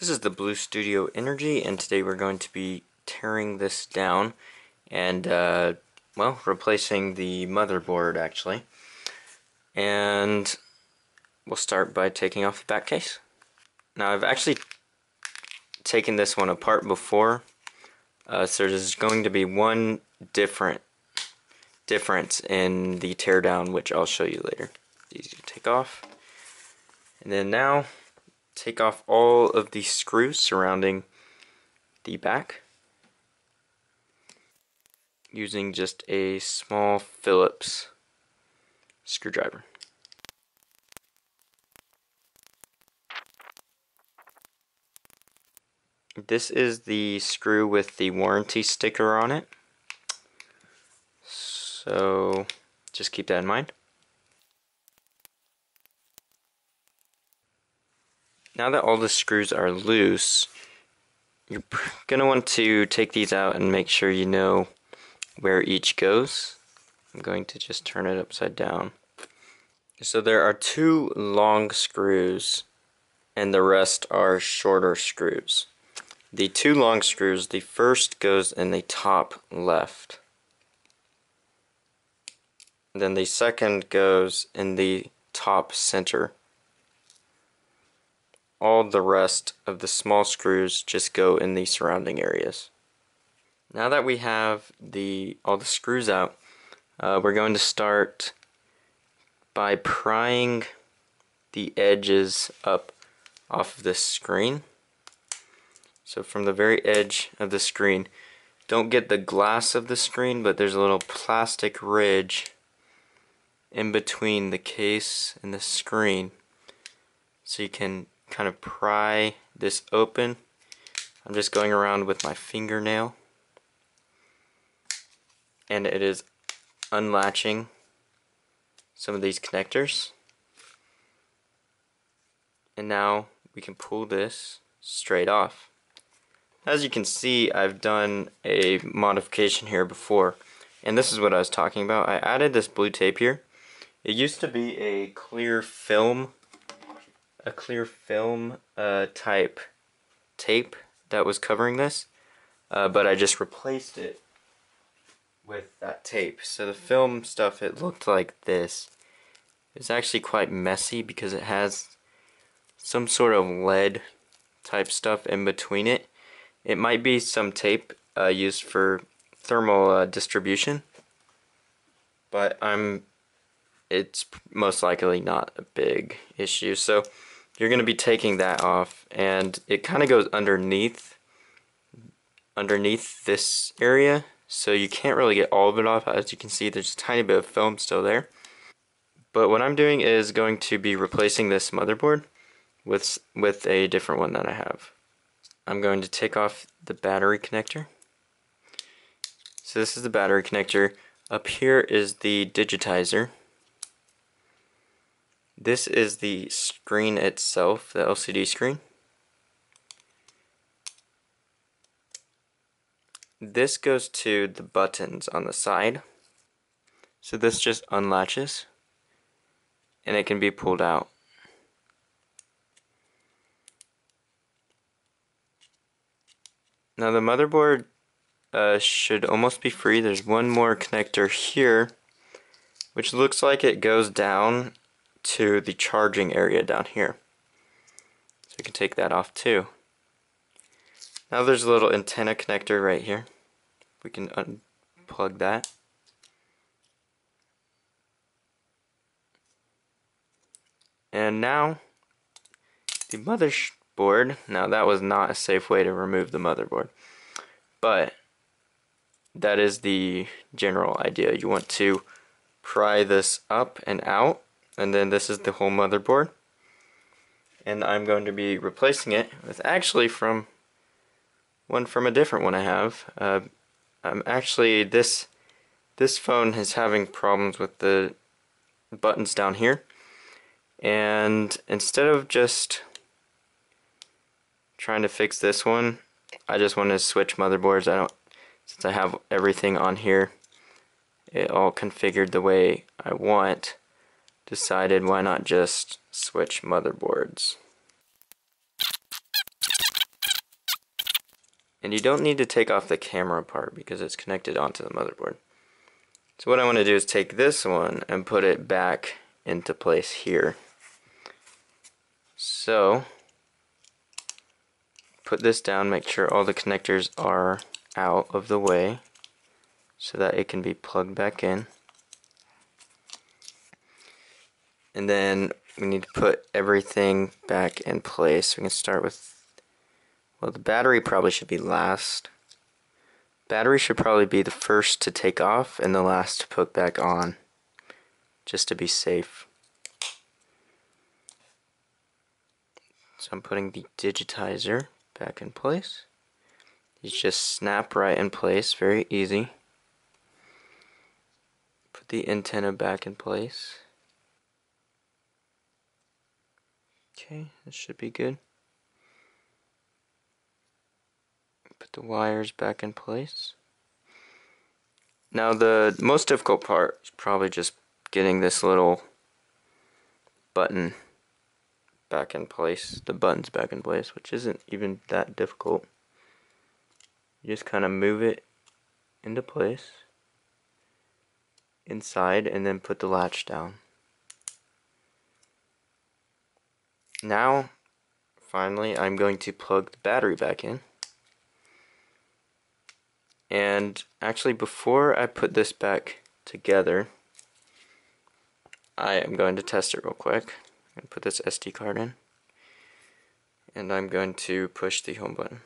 This is the Blu Studio Energy and today we're going to be tearing this down and uh, well replacing the motherboard actually and we'll start by taking off the back case. Now I've actually taken this one apart before uh, so there's going to be one different difference in the teardown which I'll show you later. It's easy to take off and then now take off all of the screws surrounding the back using just a small Phillips screwdriver. This is the screw with the warranty sticker on it. So just keep that in mind. Now that all the screws are loose, you're going to want to take these out and make sure you know where each goes. I'm going to just turn it upside down. So there are two long screws and the rest are shorter screws. The two long screws, the first goes in the top left. Then the second goes in the top center all the rest of the small screws just go in the surrounding areas. Now that we have the all the screws out, uh, we're going to start by prying the edges up off of the screen. So from the very edge of the screen, don't get the glass of the screen, but there's a little plastic ridge in between the case and the screen. So you can kind of pry this open. I'm just going around with my fingernail and it is unlatching some of these connectors and now we can pull this straight off. As you can see I've done a modification here before and this is what I was talking about. I added this blue tape here. It used to be a clear film a clear film uh, type tape that was covering this, uh, but I just replaced it with that tape. So the film stuff, it looked like this. It's actually quite messy because it has some sort of lead type stuff in between it. It might be some tape uh, used for thermal uh, distribution, but I'm it's most likely not a big issue. So you're going to be taking that off and it kind of goes underneath underneath this area so you can't really get all of it off. As you can see there's a tiny bit of film still there. But what I'm doing is going to be replacing this motherboard with with a different one that I have. I'm going to take off the battery connector. So this is the battery connector. Up here is the digitizer this is the screen itself, the LCD screen. This goes to the buttons on the side. So this just unlatches and it can be pulled out. Now the motherboard uh, should almost be free. There's one more connector here which looks like it goes down to the charging area down here. So we can take that off too. Now there's a little antenna connector right here. We can unplug that. And now the motherboard. Now that was not a safe way to remove the motherboard. But that is the general idea. You want to pry this up and out and then this is the whole motherboard. And I'm going to be replacing it with actually from one from a different one I have. Uh, I'm actually this this phone is having problems with the buttons down here. And instead of just trying to fix this one I just want to switch motherboards. I don't since I have everything on here it all configured the way I want decided why not just switch motherboards. And you don't need to take off the camera part because it's connected onto the motherboard. So what I want to do is take this one and put it back into place here. So, put this down, make sure all the connectors are out of the way so that it can be plugged back in. And then we need to put everything back in place. We can start with, well, the battery probably should be last. Battery should probably be the first to take off and the last to put back on, just to be safe. So I'm putting the digitizer back in place. These just snap right in place, very easy. Put the antenna back in place. Okay, this should be good. Put the wires back in place. Now the most difficult part is probably just getting this little button back in place, the buttons back in place, which isn't even that difficult. You just kind of move it into place inside and then put the latch down. Now, finally, I'm going to plug the battery back in. And actually, before I put this back together, I am going to test it real quick. I'm going to put this SD card in. And I'm going to push the home button.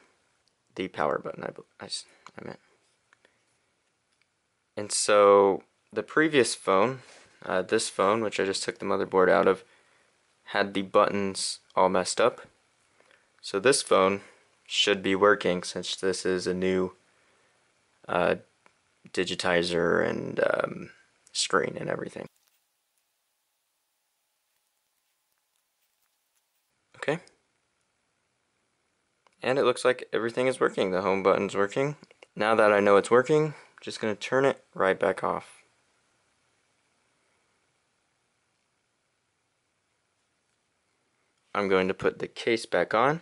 The power button, I, I, I meant. And so, the previous phone, uh, this phone, which I just took the motherboard out of, had the buttons all messed up. So this phone should be working since this is a new uh, digitizer and um, screen and everything. Okay. And it looks like everything is working. The home button's working. Now that I know it's working, I'm just going to turn it right back off. I'm going to put the case back on.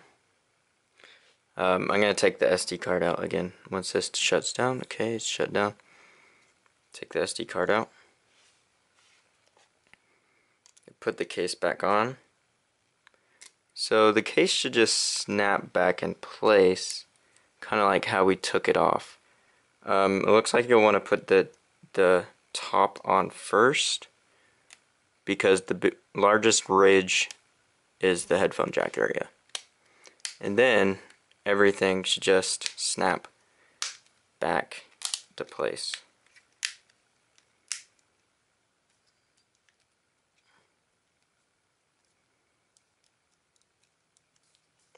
Um, I'm going to take the SD card out again. Once this shuts down, okay, it's shut down. Take the SD card out. Put the case back on. So the case should just snap back in place, kind of like how we took it off. Um, it looks like you'll want to put the the top on first because the largest ridge is the headphone jack area. And then everything should just snap back to place.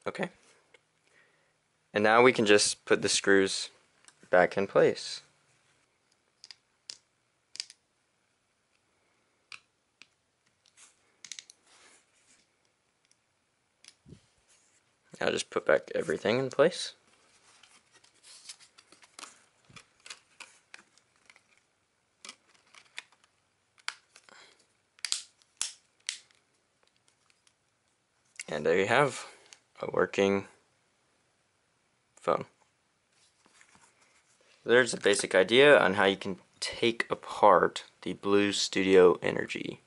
Okay. And now we can just put the screws back in place. I'll just put back everything in place. And there you have a working phone. There's a basic idea on how you can take apart the Blu Studio Energy.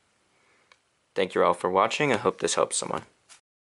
Thank you all for watching. I hope this helps someone.